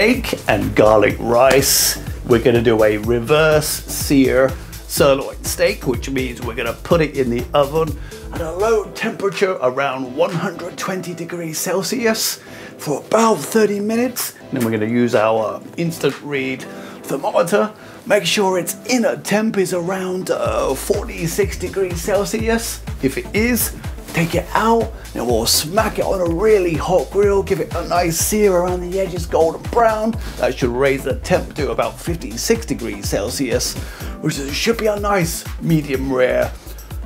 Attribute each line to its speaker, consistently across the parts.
Speaker 1: steak and garlic rice. We're gonna do a reverse sear sirloin steak, which means we're gonna put it in the oven at a low temperature around 120 degrees Celsius for about 30 minutes. then we're gonna use our instant read thermometer. Make sure its inner temp is around uh, 46 degrees Celsius. If it is, take it out and we'll smack it on a really hot grill, give it a nice sear around the edges, golden brown. That should raise the temp to about 56 degrees Celsius, which should be a nice medium rare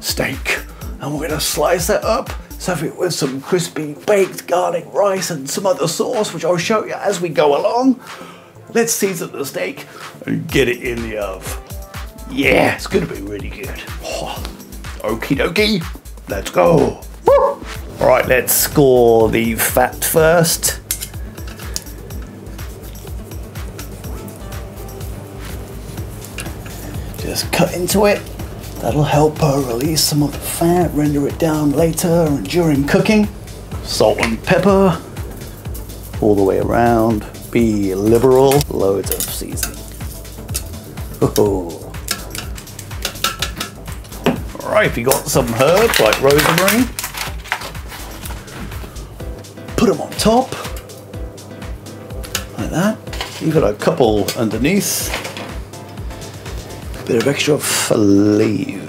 Speaker 1: steak. And we're gonna slice that up, serve it with some crispy baked garlic rice and some other sauce, which I'll show you as we go along. Let's season the steak and get it in the oven. Yeah, it's gonna be really good. Oh, okie dokie. Let's go. Woo! All right, let's score the fat first. Just cut into it. That'll help her release some of the fat, render it down later and during cooking. Salt and pepper all the way around. Be liberal. Loads of seasoning. Oh. If you got some herbs like rosemary, put them on top, like that. You've got a couple underneath. A bit of extra flavor.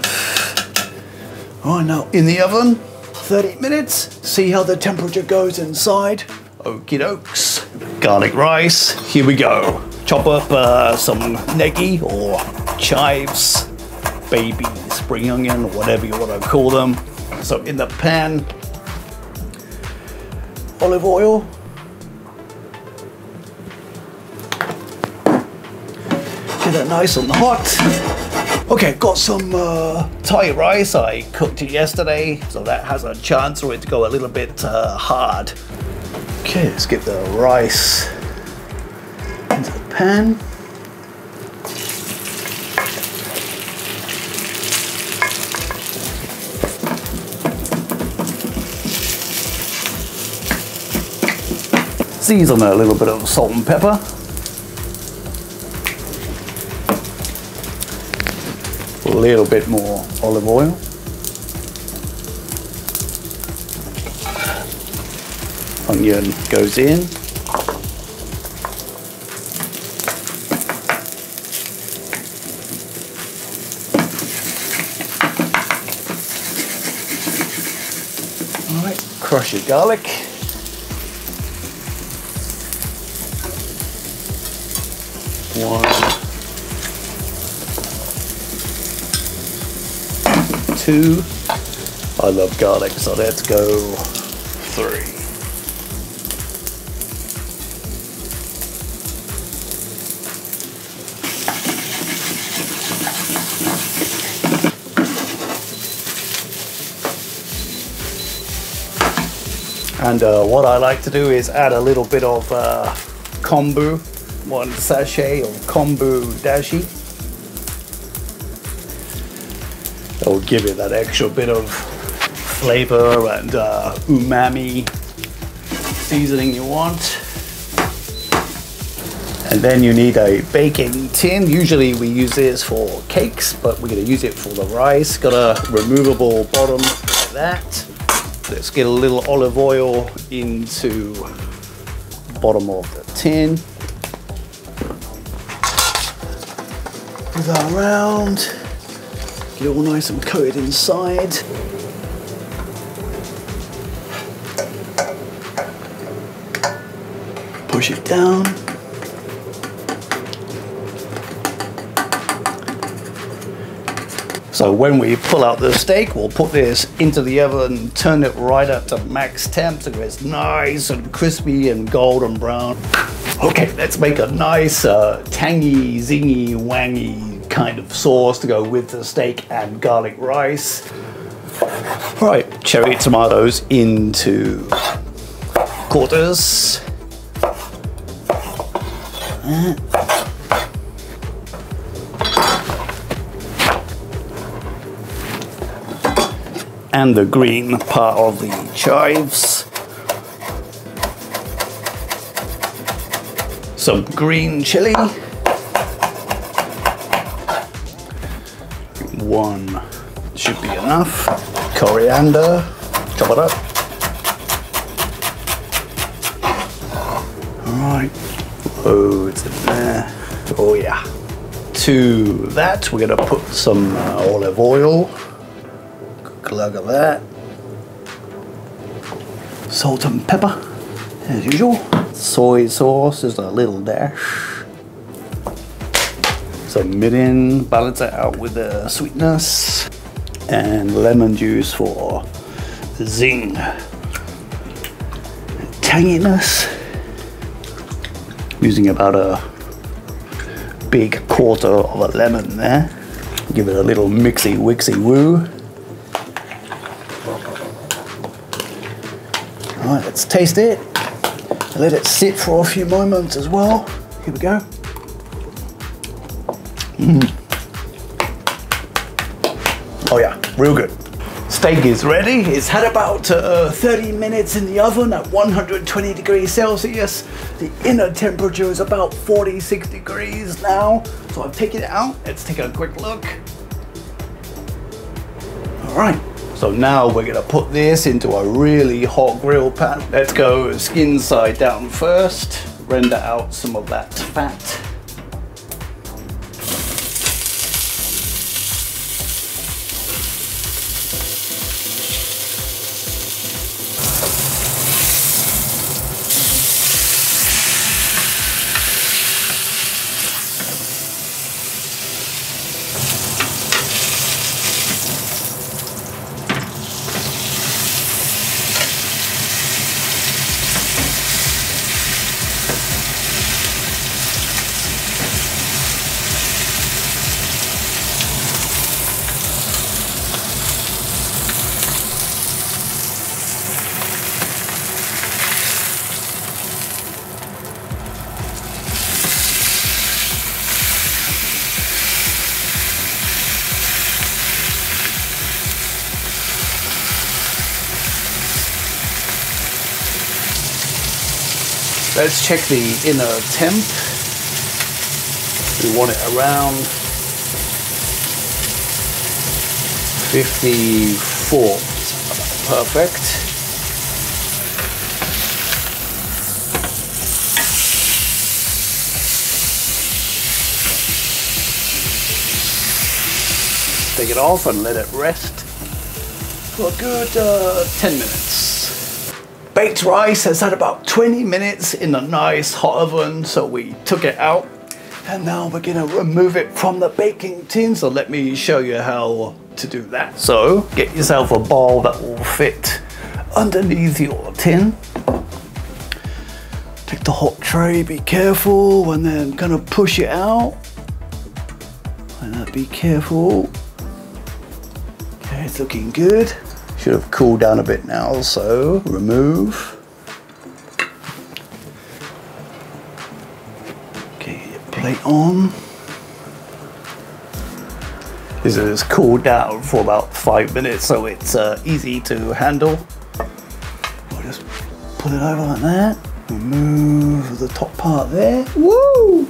Speaker 1: Alright, now in the oven, 30 minutes. See how the temperature goes inside. Okie dokes. Garlic rice, here we go. Chop up uh, some negi or chives, baby spring onion, whatever you want to call them. So in the pan, olive oil. Get that nice and hot. Okay, got some uh, Thai rice. I cooked it yesterday, so that has a chance for it to go a little bit uh, hard. Okay, let's get the rice into the pan. Season a little bit of salt and pepper. A little bit more olive oil. Onion goes in. All right, crush your garlic. One, two. I love garlic, so let's go three. And uh, what I like to do is add a little bit of uh, kombu, one sachet of kombu dashi. That will give it that extra bit of flavor and uh, umami seasoning you want. And then you need a baking tin. Usually we use this for cakes, but we're gonna use it for the rice. Got a removable bottom like that. Let's get a little olive oil into the bottom of the tin. That around. Get it all nice and coated inside. Push it down. So when we pull out the steak, we'll put this into the oven, and turn it right up to max temp so it's nice and crispy and golden brown. Okay, let's make a nice uh, tangy, zingy, wangy kind of sauce to go with the steak and garlic rice. Right, cherry tomatoes into quarters. and the green part of the chives. Some green chili. One should be enough. Coriander, chop it up. All right, loads in there. Oh yeah. To that, we're gonna put some uh, olive oil. Glug of that. Salt and pepper, as usual. Soy sauce is a little dash. Some mirin, balance it out with the sweetness. And lemon juice for zing. Tanginess. Using about a big quarter of a lemon there. Give it a little mixy wixy woo. All right, let's taste it. Let it sit for a few moments as well. Here we go. Mm. Oh yeah, real good. Steak is ready. It's had about uh, 30 minutes in the oven at 120 degrees Celsius. The inner temperature is about 46 degrees now. So I've taken it out. Let's take a quick look. All right. So now we're gonna put this into a really hot grill pan. Let's go skin side down first. Render out some of that fat. Let's check the inner temp. We want it around 54. Perfect. Take it off and let it rest for a good uh, 10 minutes. Baked rice has had about 20 minutes in a nice hot oven, so we took it out. And now we're gonna remove it from the baking tin, so let me show you how to do that. So, get yourself a bowl that will fit underneath your tin. Take the hot tray, be careful, and then kind of push it out. And be careful. Okay, it's looking good. Should have cooled down a bit now, so remove. Okay, plate on. This is cooled down for about five minutes, so it's uh, easy to handle. I'll just put it over like that. Remove the top part there. Woo!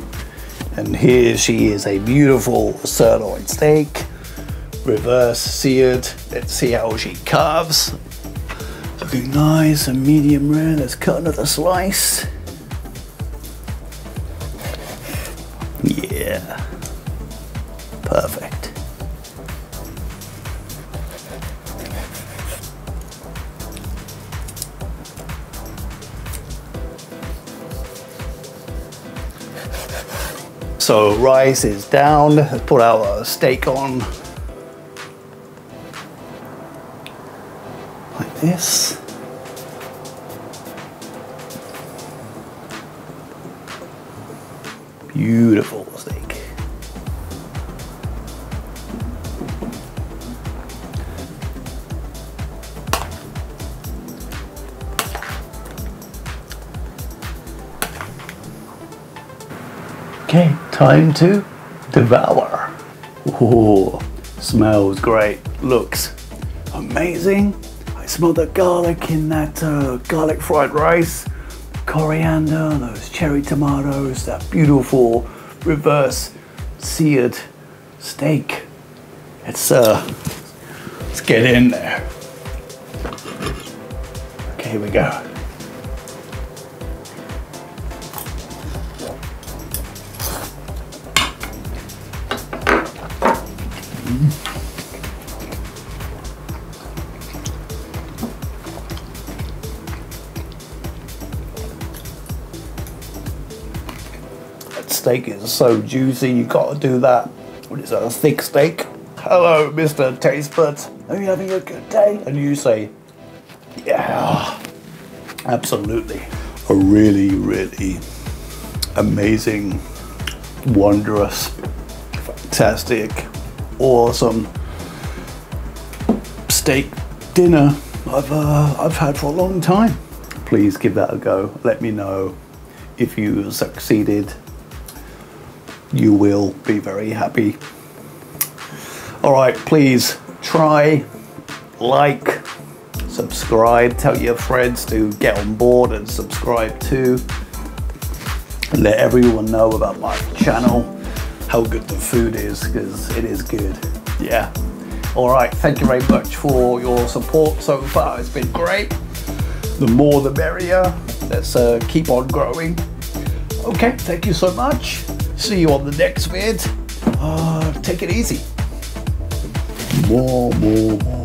Speaker 1: And here she is, a beautiful sirloin steak reverse seared. Let's see how she carves. Looking nice and medium rare. Let's cut another slice. Yeah. Perfect. So rice is down. Let's put our steak on. This. Beautiful steak. Okay, time to devour. Ooh, smells great, looks amazing. I smell the garlic in that uh, garlic fried rice. coriander, those cherry tomatoes, that beautiful reverse seared steak. Let's uh, let's get in there. Okay, here we go. Steak is so juicy, you gotta do that. Is that, a thick steak? Hello, Mr. Taste Buds. Are you having a good day? And you say, yeah, absolutely. A really, really amazing, wondrous, fantastic, awesome steak dinner I've, uh, I've had for a long time. Please give that a go. Let me know if you succeeded. You will be very happy. All right, please try, like, subscribe, tell your friends to get on board and subscribe too. Let everyone know about my channel, how good the food is, because it is good. Yeah. All right, thank you very much for your support so far. It's been great. The more the merrier. Let's uh, keep on growing. Okay, thank you so much. See you on the next vid. Uh, take it easy. More, more, more.